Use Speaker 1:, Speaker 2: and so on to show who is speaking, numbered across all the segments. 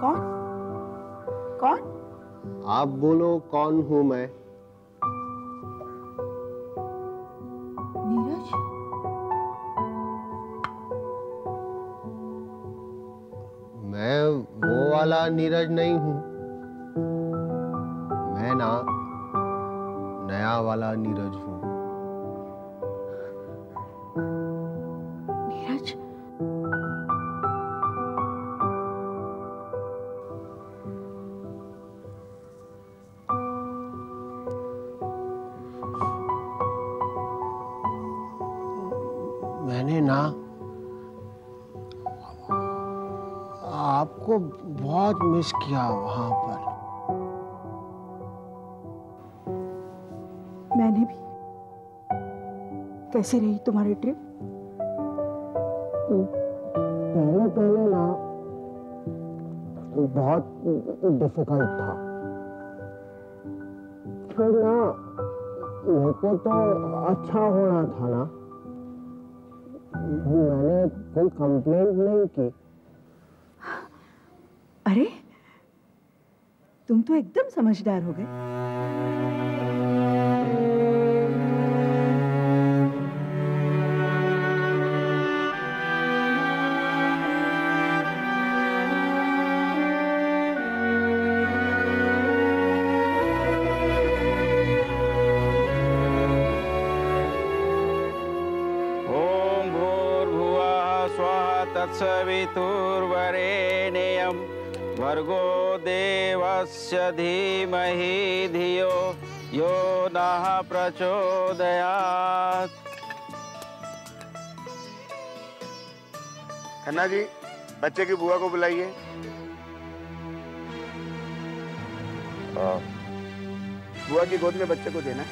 Speaker 1: कौन? कौन? आप बोलो कौन हूँ मैं?
Speaker 2: नीरज?
Speaker 1: मैं वो वाला नीरज नहीं हूँ। मैं ना नया वाला नीरज हूँ। मैंने ना। आपको बहुत मिस किया वहाँ पर।
Speaker 2: मैंने भी। कैसी रही तुम्हारी ट्रिप
Speaker 1: पहले पहले ना बहुत डिफ़िकल्ट था। फिर ना मेरे को तो अच्छा होना था ना। मैंने कोई कंप्लेंट नहीं की।
Speaker 2: अरे तुम तो एकदम समझदार हो गए।
Speaker 3: तत्सवितुर्वरेण्यं भर्गो देवस्य धीमहि धियो यो नः प्रचोदयात्।
Speaker 4: खन्ना जी बच्चे की बुआ को बुलाइए। बुआ की गोद में बच्चे को देना। है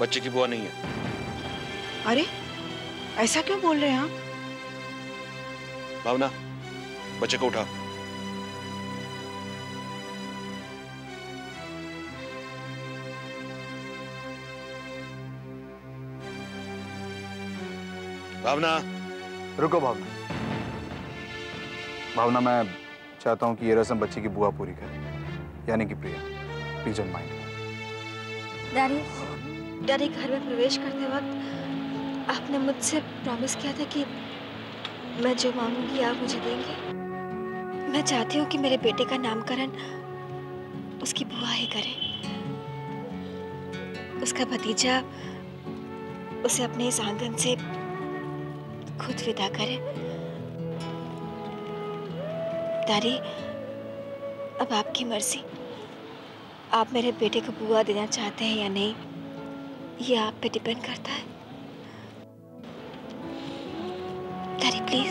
Speaker 5: बच्चे की बुआ नहीं है।
Speaker 6: अरे ऐसा क्यों बोल रहे हैं आप?
Speaker 5: भावना बच्चे को उठा भावना।
Speaker 4: रुको भावना। भावना मैं चाहता हूँ कि ये रस्म बच्चे की बुआ पूरी करे यानी कि Priya. Please don't mind
Speaker 7: daddy daddy घर में प्रवेश करते वक्त आपने मुझसे प्रॉमिस किया था कि मैं जो मांगूँगी, आप मुझे देंगे। मैं चाहती हूँ कि मेरे बेटे का नामकरण उसकी बुआ ही करे। उसका भतीजा उसे अपने इस आँगन से खुद विदा करे। डैडी अब आपकी मर्ज़ी। आप मेरे बेटे को बुआ देना चाहते हैं या नहीं, ये आप पे डिपेंड करता है। डैडी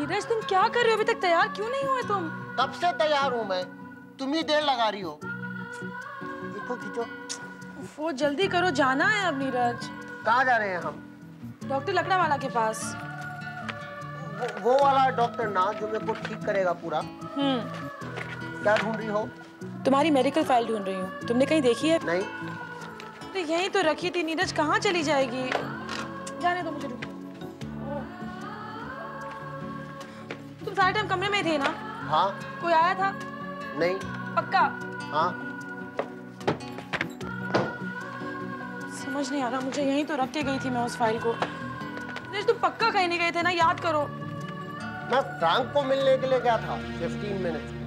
Speaker 8: नीरज तुम क्या कर रहे हो? अभी तक तैयार क्यों नहीं हुए तुम?
Speaker 1: कब से तैयार हूँ मैं? तुम ही देर लगा रही हो। देखो खींचो।
Speaker 8: वो जल्दी करो जाना है अब नीरज।
Speaker 1: कहाँ जा रहे हैं हम?
Speaker 8: डॉक्टर लकड़ा वाला के पास।
Speaker 1: वो, वो वाला डॉक्टर ना जो मेरे को ठीक करेगा पूरा।
Speaker 8: हम्म।
Speaker 1: क्या ढूंढ रही हो?
Speaker 8: तुम्हारी मेडिकल फ़ाइल ढूंढ रही हूँ। तुमने कहीं देखी है?
Speaker 1: नहीं।
Speaker 8: तो यहीं तो रखी थी नीरज कहाँ चली जाएगी? जाने दो मुझे तुम सारे टाइम कमरे में थे ना?
Speaker 1: हाँ।
Speaker 8: कोई आया था?
Speaker 1: नहीं।
Speaker 8: पक्का?
Speaker 1: हाँ।
Speaker 8: समझ नहीं आ रहा मुझे यहीं तो रख के गई थी मैं उस फ़ाइल को। तुम पक्का कहीं नहीं गए थे ना? याद करो।
Speaker 1: मैं फ्रैंक को मिलने के लिए गया था 15 मिनट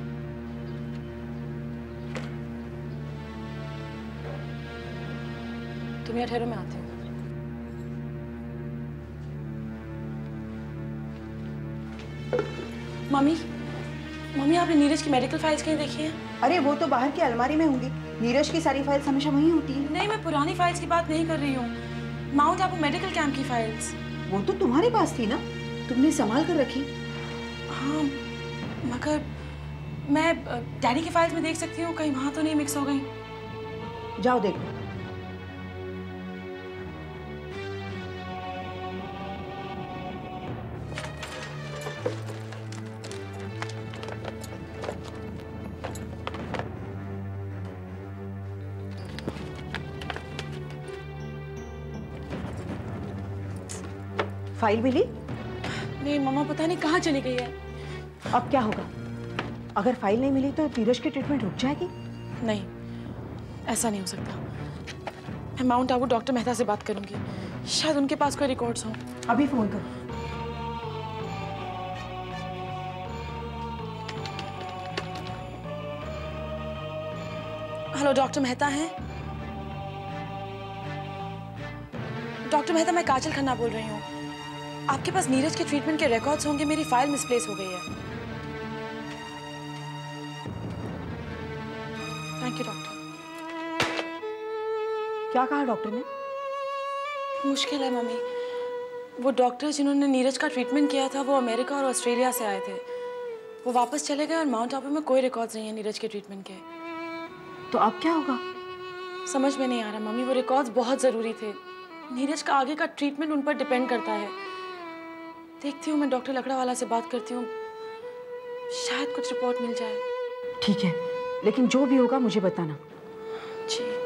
Speaker 8: तुम यहाँ ठहरो मैं आती हूँ। मम्मी मम्मी आपने नीरज की मेडिकल फाइल्स कहीं देखी हैं?
Speaker 6: अरे वो तो बाहर की अलमारी में होंगी। नीरज की सारी फाइल्स हमेशा वहीं होती है।
Speaker 8: नहीं मैं पुरानी फाइल्स की बात नहीं कर रही हूँ। माउंट आबू मेडिकल कैंप की फाइल्स
Speaker 6: वो तो तुम्हारे पास थी ना? तुमने संभाल कर रखी।
Speaker 8: हाँ मगर मैं डैडी की फाइल्स में देख सकती हूँ कहीं वहाँ तो नहीं मिक्स हो गई।
Speaker 6: जाओ देखो। फ़ाइल मिली
Speaker 8: नहीं मम्मा पता नहीं कहाँ चली गई है।
Speaker 6: अब क्या होगा? अगर फ़ाइल नहीं मिली तो धीरज की ट्रीटमेंट रुक जाएगी।
Speaker 8: नहीं ऐसा नहीं हो सकता। मैं माउंट आबू डॉक्टर मेहता से बात करूँगी। शायद उनके पास कोई रिकॉर्ड्स हों।
Speaker 6: अभी फ़ोन करो।
Speaker 8: हेलो डॉक्टर मेहता हैं? डॉक्टर मेहता मैं काजल खन्ना बोल रही हूँ। आपके पास नीरज के ट्रीटमेंट के रिकॉर्ड्स होंगे मेरी फ़ाइल मिसप्लेस हो गई है। थैंक यू डॉक्टर
Speaker 6: क्या कहा डॉक्टर ने?
Speaker 8: मुश्किल है मम्मी। वो डॉक्टर जिन्होंने नीरज का ट्रीटमेंट किया था वो अमेरिका और ऑस्ट्रेलिया से आए थे। वो वापस चले गए और माउंट आबू में कोई रिकॉर्ड्स नहीं है नीरज के ट्रीटमेंट के।
Speaker 6: तो अब क्या होगा?
Speaker 8: समझ में नहीं आ रहा मम्मी। वो रिकॉर्ड्स बहुत ज़रूरी थे। नीरज का आगे का ट्रीटमेंट उन पर डिपेंड करता है। देखती हूँ मैं डॉक्टर लकड़ा वाला से बात करती हूँ। शायद कुछ रिपोर्ट मिल जाए।
Speaker 6: ठीक है लेकिन जो भी होगा मुझे बताना।
Speaker 8: जी।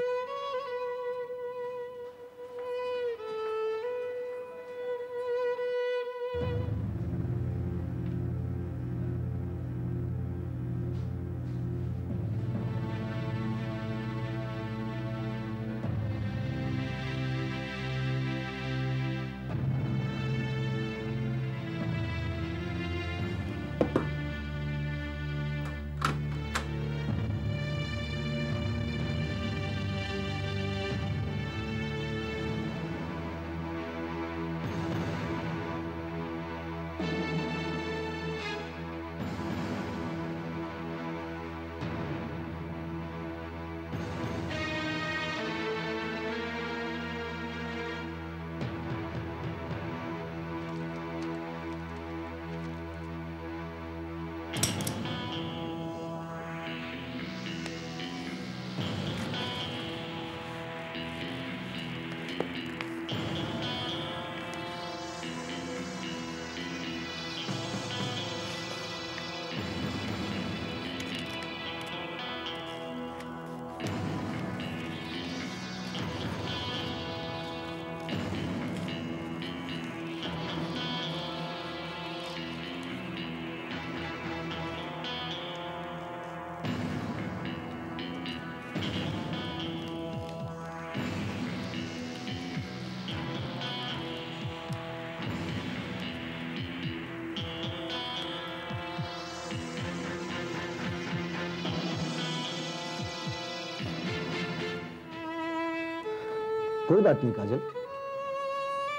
Speaker 9: कोई बात नहीं काजल।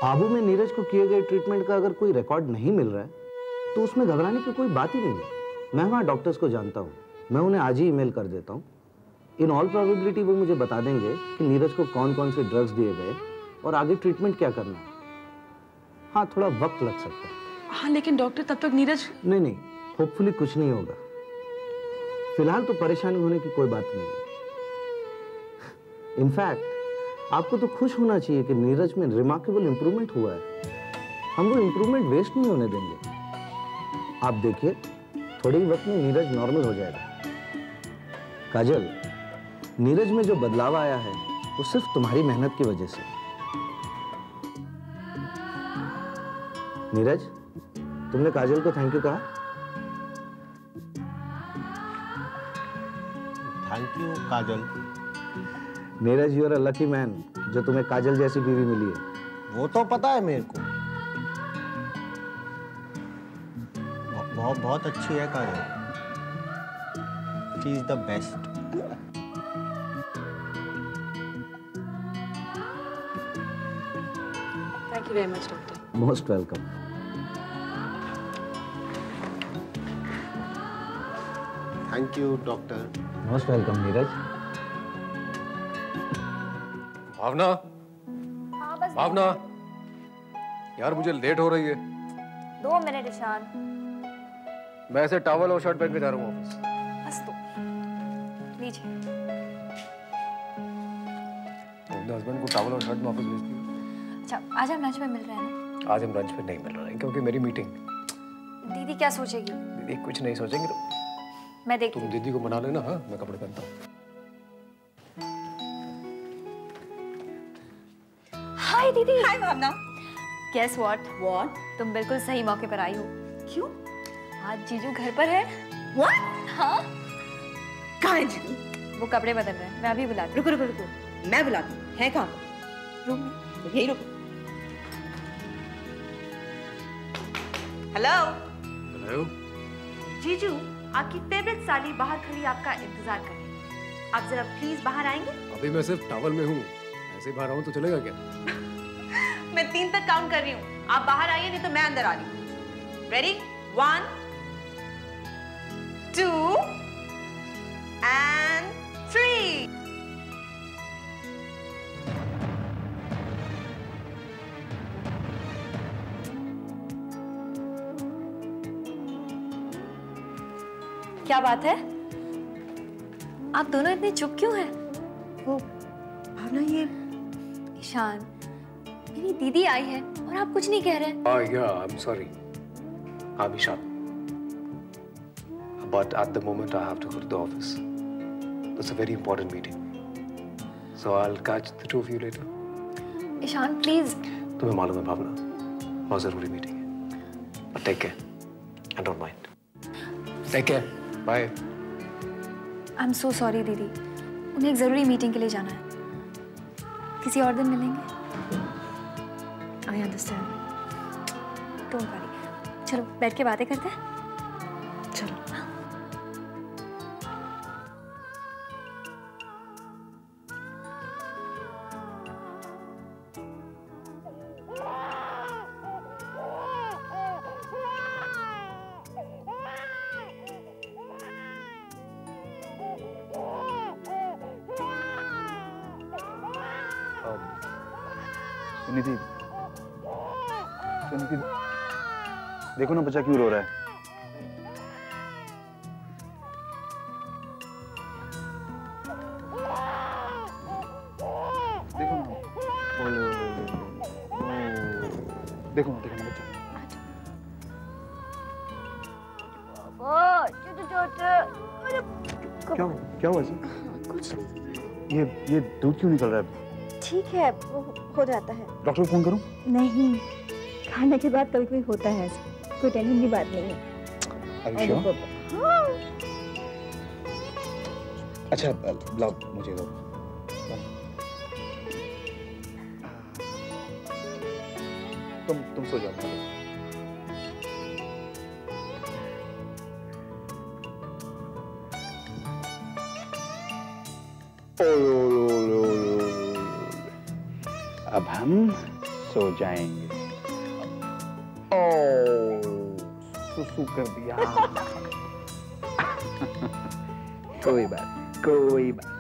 Speaker 9: आबू में नीरज को किए गए ट्रीटमेंट का अगर कोई रिकॉर्ड नहीं मिल रहा है तो उसमें घबराने की कोई बात ही नहीं है। मैं वहाँ डॉक्टर्स को जानता हूँ। मैं उन्हें आज ही ईमेल कर देता हूँ। इन ऑल प्रोबेबिलिटी वो मुझे बता देंगे कि नीरज को कौन कौन से ड्रग्स दिए गए और आगे ट्रीटमेंट क्या करना है। हाँ थोड़ा वक्त लग सकता है।
Speaker 8: हाँ लेकिन डॉक्टर तब तक नीरज
Speaker 9: नहीं नहीं होपफुली कुछ नहीं होगा। फ़िलहाल तो परेशानी होने की कोई बात नहीं है। इनफैक्ट आपको तो खुश होना चाहिए कि नीरज में रिमार्केबल इंप्रूवमेंट हुआ है। हम वो इंप्रूवमेंट वेस्ट नहीं होने देंगे। आप देखिए, थोड़े ही वक्त में नीरज नॉर्मल हो जाएगा। काजल, नीरज में जो बदलाव आया है, वो सिर्फ़ तुम्हारी मेहनत की वजह से। नीरज, तुमने काजल को थैंक यू कहा?
Speaker 1: Thank you Kajal.
Speaker 9: Neeraj you are a lucky man जो तुम्हें काजल जैसी बीवी मिली है।
Speaker 1: वो तो पता है मेरे को। बहुत बहुत अच्छी है Kajal. She is the best
Speaker 8: thank you very much doctor
Speaker 9: most welcome
Speaker 1: thank you doctor
Speaker 9: most welcome Neeraj.
Speaker 10: Bhavna?
Speaker 11: हाँ बस
Speaker 10: भावना? यार मुझे लेट हो रही है।
Speaker 11: दो मिनट ईशान।
Speaker 10: मैं ऐसे टॉवल और शर्ट पहन के जा रहा हूँ ऑफ़िस
Speaker 11: बस तो लीजिए
Speaker 10: अपने हस्बैंड को टॉवल और शर्ट में ऑफ़िस भेजती हूँ
Speaker 11: अच्छा आज हम लंच में मिल रहे हैं ना?
Speaker 10: आज हम लंच पे नहीं मिल रहे हैं क्योंकि मेरी मीटिंग
Speaker 11: दीदी क्या सोचेगी?
Speaker 10: दीदी कुछ नहीं सोचेंगे तो
Speaker 11: मैं देखती
Speaker 10: तुम दीदी को मना लेना हाँ? मैं कपड़े पहनता हूँ।
Speaker 11: दीदी।
Speaker 6: Hi Bhavna.
Speaker 11: Guess what
Speaker 6: what
Speaker 11: तुम बिल्कुल सही मौके पर आई हो।
Speaker 6: क्यों?
Speaker 11: आज जीजू घर पर है।
Speaker 6: व्हाट
Speaker 11: हाँ
Speaker 6: कहाँ है जीजू?
Speaker 11: वो कपड़े बदल रहे हैं। मैं अभी बुलाती
Speaker 6: रुको रुको रुको। मैं बुलाती हूँ। है कहाँ?
Speaker 11: रूम में।
Speaker 6: तो यही रुको। हेलो
Speaker 10: हेलो
Speaker 6: जीजू आपकी फेवरेट साली बाहर खड़ी आपका इंतज़ार कर रही है। आप जरा प्लीज़ बाहर आएँगे?
Speaker 10: अभी मैं सिर्फ़ टॉवल में हूँ। ऐसे बाहर आऊँ तो चलेगा क्या?
Speaker 6: मैं तीन तक काउंट कर रही हूँ। आप बाहर आइए नहीं तो मैं अंदर आ रही हूँ। Ready one two and three
Speaker 11: क्या बात है? आप दोनों इतने चुप क्यों हैं?
Speaker 6: वो भावना ये
Speaker 11: ईशान मेरी दीदी आई है और आप कुछ नहीं कह रहे
Speaker 10: Ah, yeah, I'm sorry. I'm Ishan. But at the moment, I have to go to the office. It's a very important meeting. So I'll catch the two of you later.
Speaker 11: Ishaan please
Speaker 10: तुम्हें मालूम है भावना बहुत ज़रूरी meeting है But take care and don't mind. Take care. Bye.
Speaker 11: I am so sorry दीदी उन्हें एक ज़रूरी मीटिंग के लिए जाना है किसी और दिन मिलेंगे आई अंडरस्टैंड डोंट वरी चलो बैठ के बातें करते हैं।
Speaker 6: चलो।
Speaker 4: सुनीति देखो ना बच्चा क्यों रो रहा है। देखो ना। देखो ना देखो ना बच्चा। क्या क्या हुआ
Speaker 2: कुछ नहीं।
Speaker 4: ये ये दूध क्यों निकल रहा है?
Speaker 2: ठीक है हो जाता है।
Speaker 4: डॉक्टर को फ़ोन करूँ?
Speaker 2: नहीं। खाने के बाद कभी कभी होता है कोई टेंशन की बात नहीं है।
Speaker 4: Sure?
Speaker 2: हाँ।
Speaker 4: अच्छा लाओ मुझे दो। तुम तुम सो जाओ। अब हम सो जाएँगे। सुसु कर दिया। कोई बात कोई बात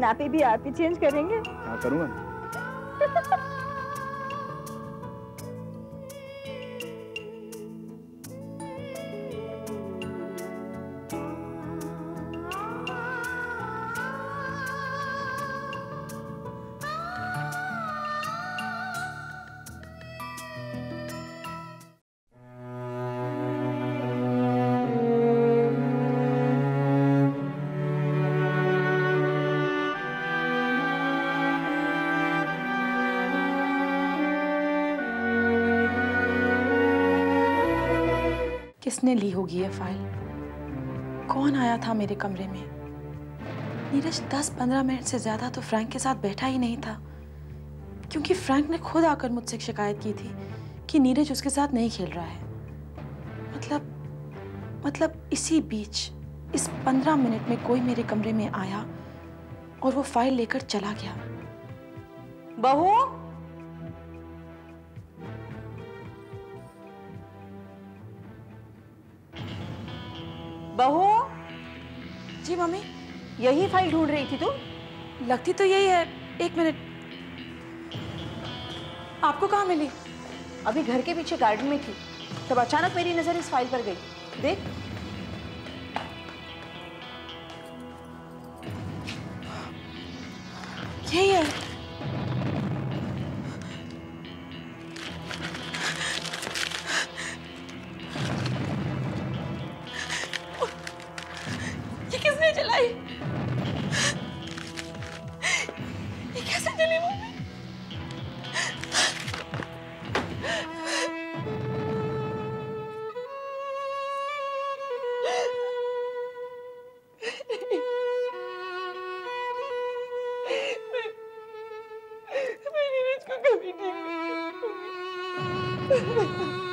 Speaker 2: नापी भी आप ही चेंज करेंगे?
Speaker 4: हाँ करूँगा
Speaker 8: किसने ली होगी ये फ़ाइल? कौन आया था मेरे कमरे में? नीरज 10-15 मिनट से ज़्यादा तो फ्रैंक के साथ बैठा ही नहीं था। क्योंकि फ्रैंक ने खुद आकर मुझसे शिकायत की थी कि नीरज उसके साथ नहीं खेल रहा है। मतलब मतलब इसी बीच, इस 15 मिनट में कोई मेरे कमरे में आया और वो फ़ाइल लेकर चला गया।
Speaker 6: बहू? बहू।
Speaker 8: जी मम्मी
Speaker 6: यही फ़ाइल ढूंढ रही थी तू?
Speaker 8: लगती तो यही है। एक मिनट। आपको कहाँ मिली?
Speaker 6: अभी घर के पीछे गार्डन में थी तब अचानक मेरी नज़र इस फ़ाइल पर गई। देख।
Speaker 8: यही है। ハハハハ!